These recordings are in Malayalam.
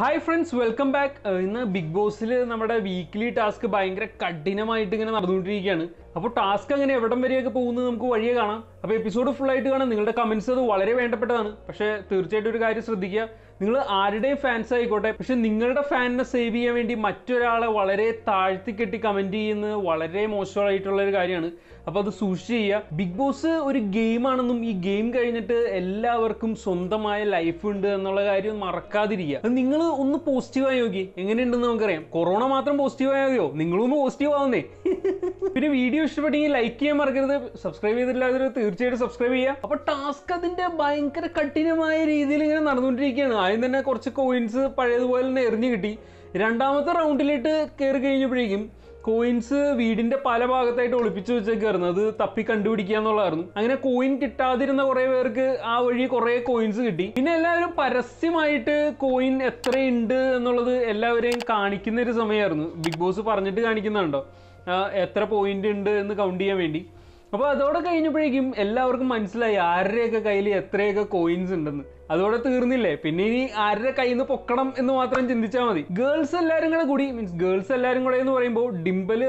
ഹായ് ഫ്രണ്ട്സ് വെൽക്കം ബാക്ക് ഇന്ന് ബിഗ് ബോസിൽ നമ്മുടെ വീക്ക്ലി ടാസ്ക് ഭയങ്കര കഠിനമായിട്ട് ഇങ്ങനെ നടന്നുകൊണ്ടിരിക്കുകയാണ്. അപ്പോൾ ടാസ്ക് അങ്ങനെ എവിടം വരെയൊക്കെ പോകുന്നത് നമുക്ക് വഴിയെ കാണാം. അപ്പോൾ എപ്പിസോഡ് ഫുൾ ആയിട്ട് കാണാം. നിങ്ങളുടെ കമൻസ് അത് വളരെ വേണ്ടപ്പെട്ടതാണ്. പക്ഷേ തീർച്ചയായിട്ടും ഒരു കാര്യം ശ്രദ്ധിക്കുക. നിങ്ങൾ ആരുടെയും ഫാൻസ് ആയിക്കോട്ടെ പക്ഷെ നിങ്ങളുടെ ഫാനിനെ സേവ് ചെയ്യാൻ വേണ്ടി മറ്റൊരാളെ വളരെ താഴ്ത്തി കെട്ടി കമന്റ് ചെയ്യുന്നത് വളരെ മോശമായിട്ടുള്ള ഒരു കാര്യമാണ്. അപ്പോൾ അത് സൂക്ഷിച്ച് ചെയ്യുക. ബിഗ് ബോസ് ഒരു ഗെയിമാണെന്നും ഈ ഗെയിം കഴിഞ്ഞിട്ട് എല്ലാവർക്കും സ്വന്തമായ ലൈഫ് ഉണ്ട് എന്നുള്ള കാര്യം മറക്കാതിരിക്കുക. നിങ്ങൾ ഒന്ന് പോസിറ്റീവായി നോക്കി. എങ്ങനെയുണ്ടെന്ന് നമുക്കറിയാം. കൊറോണ മാത്രം പോസിറ്റീവായോ നിങ്ങളൊന്ന് പോസിറ്റീവ് ആവുന്നേ. പിന്നെ വീഡിയോ ഇഷ്ടപ്പെട്ടെങ്കിൽ ലൈക്ക് ചെയ്യാൻ മറക്കരുത്. സബ്സ്ക്രൈബ് ചെയ്തിട്ടില്ലാതെ തീർച്ചയായിട്ടും സബ്സ്ക്രൈബ് ചെയ്യുക. അപ്പോൾ ടാസ്ക് അതിന്റെ ഭയങ്കര കഠിനമായ രീതിയിൽ ഇങ്ങനെ നടന്നുകൊണ്ടിരിക്കുകയാണ്. ആദ്യം തന്നെ കുറച്ച് കോയിൻസ് പഴയതുപോലെ തന്നെ എറിഞ്ഞു കിട്ടി. രണ്ടാമത്തെ റൗണ്ടിലിട്ട് കയറി കഴിഞ്ഞപ്പോഴേക്കും കോയിൻസ് വീടിന്റെ പല ഭാഗത്തായിട്ട് ഒളിപ്പിച്ചു വെച്ചേക്കായിരുന്നു അത് തപ്പി കണ്ടുപിടിക്കുക എന്നുള്ളതായിരുന്നു. അങ്ങനെ കോയിൻ കിട്ടാതിരുന്ന കുറെ പേർക്ക് ആ വഴി കുറെ കോയിൻസ് കിട്ടി. പിന്നെ എല്ലാവരും പരസ്യമായിട്ട് കോയിൻ എത്രയുണ്ട് എന്നുള്ളത് എല്ലാവരെയും കാണിക്കുന്ന ഒരു സമയമായിരുന്നു. ബിഗ് ബോസ് പറഞ്ഞിട്ട് കാണിക്കുന്നുണ്ടോ? എത്ര പോയിന്റ് ഉണ്ട് എന്ന് കൗണ്ട് ചെയ്യാൻ വേണ്ടി. അപ്പോൾ അതോടെ കഴിഞ്ഞപ്പോഴേക്കും എല്ലാവർക്കും മനസ്സിലായി ആരുടെയൊക്കെ കയ്യിൽ എത്രയൊക്കെ കോയിൻസ് ഉണ്ടെന്ന്. അതോടെ തീർന്നില്ലേ? പിന്നെ ഇനി ആരുടെ കയ്യിൽ നിന്ന് പൊക്കണം എന്ന് മാത്രം ചിന്തിച്ചാൽ മതി. ഗേൾസ് എല്ലാവരും കൂടെ കൂടി മീൻസ് ഗേൾസ് എല്ലാവരും കൂടെ എന്ന് പറയുമ്പോൾ ഡിംബൽ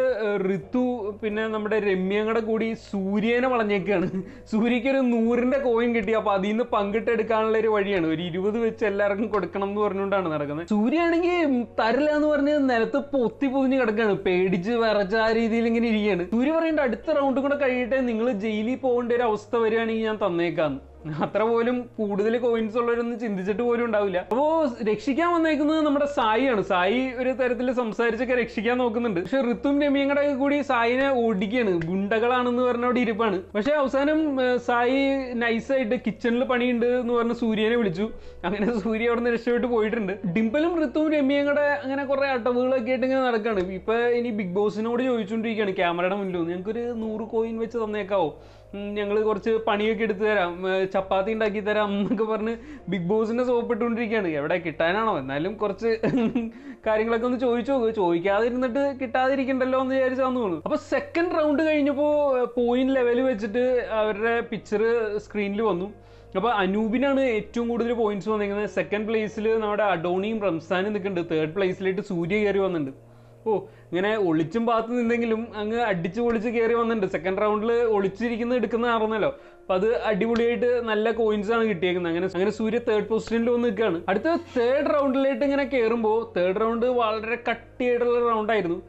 ഋതു പിന്നെ നമ്മുടെ രമ്യങ്ങളുടെ കൂടി സൂര്യനെ വളഞ്ഞേക്കാണ്. സൂര്യക്ക് ഒരു നൂറിന്റെ കോയിൻ കിട്ടി അപ്പൊ അതിൽ നിന്ന് പങ്കിട്ടെടുക്കാനുള്ള ഒരു വഴിയാണ്. ഒരു ഇരുപത് വെച്ച് എല്ലാവർക്കും കൊടുക്കണം എന്ന് പറഞ്ഞുകൊണ്ടാണ് നടക്കുന്നത്. സൂര്യയാണെങ്കിൽ തരില്ല എന്ന് പറഞ്ഞ് നിലത്ത് പൊത്തി പൊതിഞ്ഞ് കിടക്കാണ്. പേടിച്ച് വിറച്ച ആ രീതിയിൽ ഇങ്ങനെ ഇരിക്കുകയാണ് സൂര്യ പറയേണ്ട അടുത്ത റൗണ്ട് കൂടെ കഴിയട്ടെ. നിങ്ങൾ ജയിലിൽ പോകേണ്ട ഒരു അവസ്ഥ വരികയാണെങ്കിൽ ഞാൻ തന്നേക്കാന്ന്. അത്ര പോലും കൂടുതൽ കോയിൻസ് ഉള്ളവരൊന്നും ചിന്തിച്ചിട്ട് പോലും ഉണ്ടാവില്ല. അപ്പോ രക്ഷിക്കാൻ വന്നേക്കുന്നത് നമ്മുടെ സായിയാണ്. സായി ഒരു തരത്തിൽ സംസാരിച്ചൊക്കെ രക്ഷിക്കാൻ നോക്കുന്നുണ്ട്. പക്ഷെ ഋത്തും രമ്യയും കൂടെ സായിനെ ഓടിക്കുകയാണ്. ഗുണ്ടകളാണെന്ന് പറഞ്ഞ അവിടെ ഇരിപ്പാണ്. പക്ഷെ അവസാനം സായി നൈസായിട്ട് കിച്ചണിൽ പണിയുണ്ട് എന്ന് പറഞ്ഞ് സൂര്യനെ വിളിച്ചു. അങ്ങനെ സൂര്യ അവിടെ നിന്ന് രക്ഷപ്പെട്ട് പോയിട്ടുണ്ട്. ഡിംപിളും ഋത്തുവും രമ്യയും കൂടെ അങ്ങനെ കുറെ അട്ടവുകളൊക്കെ ആയിട്ട് ഇങ്ങനെ നടക്കാണ്. ഇപ്പൊ ഇനി ബിഗ് ബോസിനോട് ചോദിച്ചുകൊണ്ടിരിക്കുകയാണ് ക്യാമറയുടെ മുന്നിൽ ഞങ്ങൾക്കൊരു നൂറ് കോയിൻ വെച്ച് തന്നേക്കാവോ? ഞങ്ങൾ കുറച്ച് പണിയൊക്കെ എടുത്തു തരാം. ചപ്പാത്തി ഉണ്ടാക്കി തരാം എന്നൊക്കെ പറഞ്ഞ് ബിഗ് ബോസിനെ സോപ്പിട്ടുകൊണ്ടിരിക്കുകയാണ്. എവിടെ കിട്ടാനാണോ? എന്നാലും കുറച്ച് കാര്യങ്ങളൊക്കെ ഒന്ന് ചോദിച്ചു നോക്ക്. ചോദിക്കാതിരുന്നിട്ട് കിട്ടാതിരിക്കണ്ടല്ലോ എന്ന് വിചാരിച്ചാന്ന് തോന്നുന്നു അപ്പൊ സെക്കൻഡ് റൗണ്ട് കഴിഞ്ഞപ്പോൾ പോയിന്റ് ലെവൽ വെച്ചിട്ട് അവരുടെ പിക്ചർ സ്ക്രീനിൽ വന്നു. അപ്പോൾ അനൂപിനാണ് ഏറ്റവും കൂടുതൽ പോയിന്റ്സ് വന്നിരിക്കുന്നത്. സെക്കൻഡ് പ്ലേസിൽ നമ്മുടെ അഡോണിയും റംസാനും നിൽക്കുന്നുണ്ട്. തേർഡ് പ്ലേസിലായിട്ട് സൂര്യ കയറി വന്നിട്ടുണ്ട്. ഓ ഇങ്ങനെ ഒളിച്ചും പാത്ത് നിന്നെങ്കിലും അങ്ങ് അടിച്ച് പൊളിച്ച് കയറി വന്നിട്ടുണ്ട്. സെക്കൻഡ് റൗണ്ടിൽ ഒളിച്ചിരിക്കുന്ന എടുക്കുന്ന അറിഞ്ഞല്ലോ അപ്പൊ അത് അടിപൊളിയായിട്ട് നല്ല കോയിൻസ് ആണ് കിട്ടിയേക്കുന്നത്. അങ്ങനെ അങ്ങനെ സൂര്യ തേർഡ് പൊസിഷനിൽ വന്ന് നിൽക്കുകയാണ് അടുത്ത തേർഡ് റൗണ്ടിലായിട്ട് ഇങ്ങനെ കയറുമ്പോൾ തേർഡ് റൗണ്ട് വളരെ കട്ടിയായിട്ടുള്ള റൗണ്ടായിരുന്നു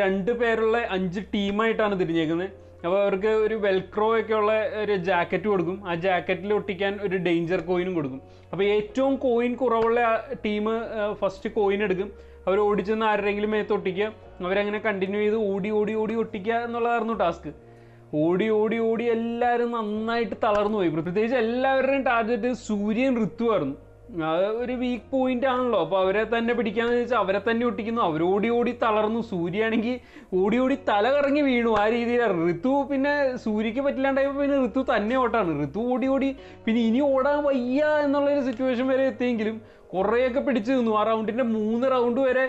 രണ്ട് പേരുള്ള അഞ്ച് ടീമായിട്ടാണ് തിരിഞ്ഞേക്കുന്നത്. അപ്പോൾ അവർക്ക് ഒരു വെൽക്രോ ഒക്കെ ഉള്ള ഒരു ജാക്കറ്റ് കൊടുക്കും. ആ ജാക്കറ്റിൽ ഒട്ടിക്കാൻ ഒരു ഡേഞ്ചർ കോയിനും കൊടുക്കും. അപ്പോൾ ഏറ്റവും കോയിൻ കുറവുള്ള ടീം ഫസ്റ്റ് കോയിൻ എടുക്കും. അവർ ഓടിച്ചെന്ന് ആരുടെങ്കിലും മേത്ത് ഒട്ടിക്കുക. അവരങ്ങനെ കണ്ടിന്യൂ ചെയ്ത് ഓടി ഓടി ഓടി ഒട്ടിക്കുക എന്നുള്ളതായിരുന്നു ടാസ്ക് ഓടി ഓടി ഓടി എല്ലാവരും നന്നായിട്ട് തളർന്നു പോയി. പ്രത്യേകിച്ച് എല്ലാവരുടെയും ടാർഗറ്റ് സൂര്യൻ ഋത്തുവായിരുന്നു അത് ഒരു വീക്ക് പോയിന്റ് ആണല്ലോ. അപ്പോൾ അവരെ തന്നെ പിടിക്കാന്ന് വെച്ചാൽ അവരെ തന്നെ ഒട്ടിക്കുന്നു. അവരോടി ഓടി തളർന്നു. സൂര്യയാണെങ്കിൽ ഓടി ഓടി തല കറങ്ങി വീണു. ആ രീതിയിലാണ് ഋതു പിന്നെ സൂര്യക്ക് പറ്റില്ലാണ്ടായപ്പോൾ പിന്നെ ഋതു തന്നെ ഓട്ടാണ്. ഋതു ഓടി ഓടി പിന്നെ ഇനി ഓടാൻ വയ്യ എന്നുള്ളൊരു സിറ്റുവേഷൻ വരെ എത്തിയെങ്കിലും കുറേയൊക്കെ പിടിച്ചു നിന്നു. ആ റൗണ്ടിന്റെ മൂന്ന് റൗണ്ട് വരെ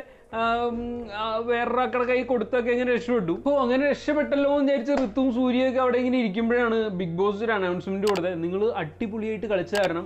വേറൊരാക്കട കൈ കൊടുത്തൊക്കെ ഇങ്ങനെ രക്ഷപ്പെട്ടു. അപ്പോൾ അങ്ങനെ രക്ഷപ്പെട്ടല്ലോ എന്ന് വിചാരിച്ച ഋത്തുവും സൂര്യയൊക്കെ അവിടെ ഇങ്ങനെ ഇരിക്കുമ്പോഴാണ് ബിഗ് ബോസ് ഒരു അനൗൺസ്മെന്റ് കൊടുത്തത്. നിങ്ങൾ അടിപൊളിയായിട്ട് കളിച്ച കാരണം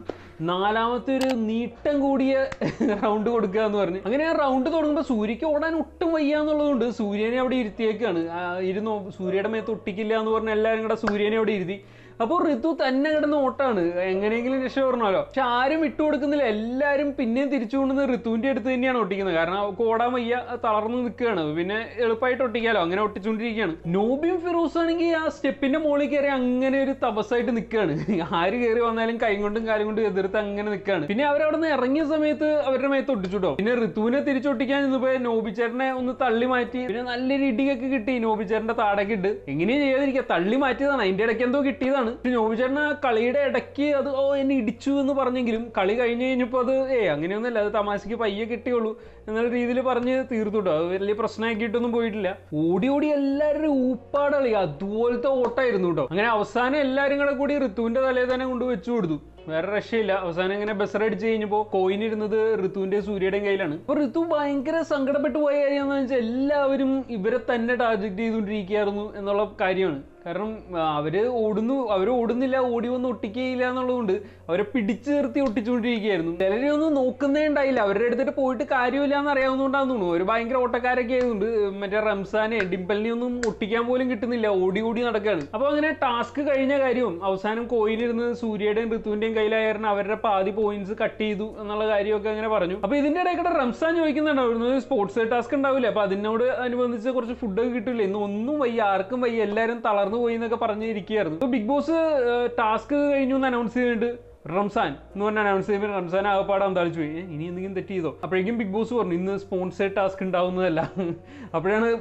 നാലാമത്തെ ഒരു നീട്ടം കൂടിയ റൗണ്ട് കൊടുക്കുക എന്ന് പറഞ്ഞ്. അങ്ങനെ ആ റൗണ്ട് തുടങ്ങുമ്പോൾ സൂര്യക്ക് ഓടാൻ ഒട്ടും വയ്യ എന്നുള്ളതുകൊണ്ട് സൂര്യനെ അവിടെ ഇരുത്തിയേക്കാണ്. ഇരുന്നോ സൂര്യയുടെ മേത്ത് ഒട്ടിക്കില്ല എന്ന് പറഞ്ഞ് എല്ലാവരും കൂടെ സൂര്യനെ അവിടെ ഇരുത്തി. അപ്പോൾ ഋതു തന്നെ കിടന്ന് ഓട്ടാണ്. എങ്ങനെയെങ്കിലും രക്ഷപ്പെടണമല്ലോ പക്ഷെ ആരും ഇട്ടു കൊടുക്കുന്നില്ല. എല്ലാവരും പിന്നെയും തിരിച്ചു കൊണ്ടുവന്ന് ഋതുവിന്റെ അടുത്ത് തന്നെയാണ് ഒട്ടിക്കുന്നത്. കാരണം കോടാൻ വയ്യ തളർന്ന് നിൽക്കുകയാണ്. പിന്നെ എളുപ്പമായിട്ട് ഒട്ടിക്കാലോ. അങ്ങനെ ഒട്ടിച്ചുകൊണ്ടിരിക്കുകയാണ്. നോബിയും ഫിറോസ് ആണെങ്കിൽ ആ സ്റ്റെപ്പിന്റെ മുകളിൽ കയറി അങ്ങനെ ഒരു തപസ്സായിട്ട് നിൽക്കുകയാണ്. ആര് കയറി വന്നാലും കൈ കൊണ്ടും കാലും കൊണ്ടും എതിർത്ത് അങ്ങനെ നിൽക്കുകയാണ്. പിന്നെ അവരവിടെ നിന്ന് ഇറങ്ങിയ സമയത്ത് അവരുടെ മേത്ത് ഒട്ടിച്ചുട്ടോ പിന്നെ ഋതുവിനെ തിരിച്ചൊട്ടിക്കാൻ ഇന്നിപ്പോ നോബിച്ചേട്ടനെ ഒന്ന് തള്ളി മാറ്റി. പിന്നെ നല്ലൊരു ഇടിയൊക്കെ കിട്ടി. നോബിച്ചേട്ടന്റെ താടൊക്കെ ഇട്ട്. എങ്ങനെയും ചെയ്യാതിരിക്കുക? തള്ളി മാറ്റിയതാണ്. അതിന്റെ ഇടയ്ക്ക് എന്തോ കിട്ടിയതാണ്. പക്ഷെ നോവിചേട്ടൻ ആ കളിയുടെ ഇടയ്ക്ക് അത് ഓ എന്നെ ഇടിച്ചു എന്ന് പറഞ്ഞെങ്കിലും കളി കഴിഞ്ഞ് കഴിഞ്ഞപ്പോൾ അത് ഏ അങ്ങനെയൊന്നുമല്ല അത് തമാശയ്ക്ക് പയ്യെ കിട്ടിയുള്ളൂ എന്നുള്ള രീതിയിൽ പറഞ്ഞ് തീർത്തുട്ടോ അത് വലിയ പ്രശ്നമാക്കിയിട്ടൊന്നും പോയിട്ടില്ല. ഓടി ഓടി എല്ലാവരും ഊപ്പാട് കളി അതുപോലത്തെ ഓട്ടായിരുന്നു കേട്ടോ അങ്ങനെ അവസാനം എല്ലാവരും കൂടെ കൂടി ഋതുവിന്റെ തലേ തന്നെ കൊണ്ട് വെച്ചു കൊടുത്തു. വേറെ രക്ഷയില്ല. അവസാനം ഇങ്ങനെ ബസർ അടിച്ച് കഴിഞ്ഞപ്പോൾ കോയിൻ ഇരുന്നത് ഋതുവിന്റെ സൂര്യയുടെയും കയ്യിലാണ്. അപ്പൊ ഋതു ഭയങ്കര സങ്കടപ്പെട്ടു പോയ കാര്യം എന്ന് വെച്ചാൽ എല്ലാവരും ഇവരെ തന്നെ ടാർഗറ്റ് ചെയ്തുകൊണ്ടിരിക്കുകയായിരുന്നു എന്നുള്ള കാര്യമാണ്. കാരണം അവർ ഓടുന്നു അവർ ഓടുന്നില്ല ഓടി വന്ന് ഒട്ടിക്കുകയില്ല എന്നുള്ളതുകൊണ്ട് അവരെ പിടിച്ചു നിർത്തി ഒട്ടിച്ചുകൊണ്ടിരിക്കുകയായിരുന്നു. ചിലരെ ഒന്നും നോക്കുന്നേ ഉണ്ടായില്ല. അവരുടെ അടുത്തിട്ട് പോയിട്ട് കാര്യമില്ല എന്ന് അറിയാവുന്നതുകൊണ്ടാന്ന് തോന്നുന്നു. ഒരു ഭയങ്കര ഓട്ടക്കാരൊക്കെ ആയതുകൊണ്ട് മറ്റേ റംസാനെ ഡിംപലിനെ ഒന്നും ഒട്ടിക്കാൻ പോലും കിട്ടുന്നില്ല. ഓടി ഓടി നടക്കുകയാണ് അപ്പോൾ അങ്ങനെ ടാസ്ക് കഴിഞ്ഞ കാര്യവും അവസാനം കോയിലിരുന്ന് സൂര്യയുടെയും ഋതുവിന്റെയും കയ്യിലായിരുന്നു അവരുടെ പാതി പോയിന്റ്സ് കട്ട് ചെയ്തു എന്നുള്ള കാര്യമൊക്കെ അങ്ങനെ പറഞ്ഞു. അപ്പോൾ ഇതിന്റെ ഇടയ്ക്കൂടെ റംസാൻ ചോദിക്കുന്നുണ്ടായിരുന്നു. സ്പോർട്സ് ടാസ്ക് ഉണ്ടാവില്ല? അപ്പോൾ അതിനോട് അനുബന്ധിച്ച് കുറച്ച് ഫുഡൊക്കെ കിട്ടില്ല ഇന്ന് ഒന്നും വയ്യ ആർക്കും വയ്യ എല്ലാവരും തളർന്നു പോയി എന്നൊക്കെ പറഞ്ഞിരിക്കുകയായിരുന്നു. ഇരിക്കുകയായിരുന്നു ബിഗ് ബോസ് ടാസ്ക് കഴിഞ്ഞു എന്ന് അനൗൺസ് ചെയ്തിട്ടുണ്ട്. റംസാൻ എന്ന് പറഞ്ഞ അനൗൺസ് ചെയ്യുമ്പോൾ റംസാൻ ആകപ്പാടെ അന്താളിച്ചു പോയി. "ഏ, ഇനി എന്തെങ്കിലും തെറ്റ് ചെയ്തോ? അപ്പോഴേക്കും ബിഗ് ബോസ് പറഞ്ഞു ഇന്ന് സ്പോൺസേഡ് ടാസ്ക് ഉണ്ടാവുന്നതല്ല. അപ്പോഴാണ്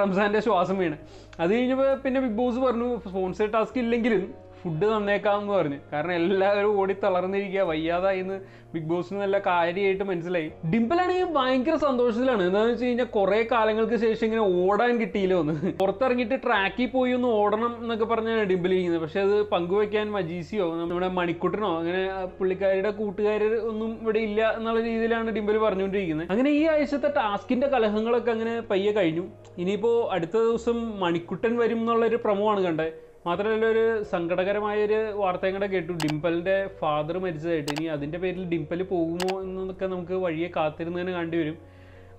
റംസാന്റെ ശ്വാസം വീണ്. അത് കഴിഞ്ഞപ്പോൾ പിന്നെ ബിഗ് ബോസ് പറഞ്ഞു സ്പോൺസേഡ് ടാസ്ക് ഇല്ലെങ്കിലും ഫുഡ് തന്നേക്കാം എന്ന് പറഞ്ഞു. കാരണം എല്ലാവരും ഓടി തളർന്നിരിക്കുക. വയ്യാതായി എന്ന് ബിഗ് ബോസിന് നല്ല കാര്യമായിട്ട് മനസ്സിലായി. ഡിംപിൾ ആണെങ്കിൽ ഭയങ്കര സന്തോഷത്തിലാണ്. എന്താണെന്ന് വെച്ച് കഴിഞ്ഞാൽ കുറേ കാലങ്ങൾക്ക് ശേഷം ഇങ്ങനെ ഓടാൻ കിട്ടിയില്ല ഒന്ന്. പുറത്തിറങ്ങിയിട്ട് ട്രാക്കിൽ പോയി ഒന്ന് ഓടണം എന്നൊക്കെ പറഞ്ഞാണ് ഡിംപിൾ ഇരിക്കുന്നത്. പക്ഷെ അത് പങ്കുവെക്കാൻ മജീസിയോ നമ്മുടെ മണിക്കുട്ടനോ അങ്ങനെ പുള്ളിക്കാരുടെ കൂട്ടുകാർ ഒന്നും ഇവിടെ ഇല്ല എന്നുള്ള രീതിയിലാണ് ഡിംപിൾ പറഞ്ഞുകൊണ്ടിരിക്കുന്നത്. അങ്ങനെ ഈ ആഴ്ചത്തെ ടാസ്കിന്റെ കലഹങ്ങളൊക്കെ അങ്ങനെ പയ്യെ കഴിഞ്ഞു. ഇനിയിപ്പോൾ അടുത്ത ദിവസം മണിക്കുട്ടൻ വരും എന്നുള്ളൊരു ആണ് കണ്ടത്. മാത്രമല്ല ഒരു സങ്കടകരമായ ഒരു വാർത്തയും കൂടെ കേട്ടു. ഡിംപലിന്റെ ഫാദർ മരിച്ചതായിട്ട്. ഇനി അതിന്റെ പേരിൽ ഡിംപൽ പോകുമോ എന്നൊക്കെ നമുക്ക് വഴിയെ കാത്തിരുന്നതിന് കണ്ടി വരും.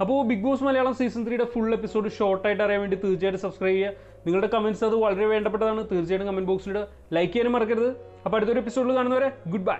അപ്പോൾ ബിഗ് ബോസ് മലയാളം സീസൺ ത്രീയുടെ ഫുൾ എപ്പിസോഡ് ഷോർട്ടായിട്ട് അറിയാൻ വേണ്ടി തീർച്ചയായിട്ടും സബ്സ്ക്രൈബ് ചെയ്യുക. നിങ്ങളുടെ കമന്റ്സ് അത് വളരെ വേണ്ടപ്പെട്ടതാണ്. തീർച്ചയായിട്ടും കമന്റ് ബോക്സിലൂടെ ലൈക്ക് ചെയ്യാനും മറക്കരുത്. അപ്പോൾ അടുത്തൊരു എപ്പിസോഡിൽ കാണുന്നവരെ ഗുഡ് ബൈ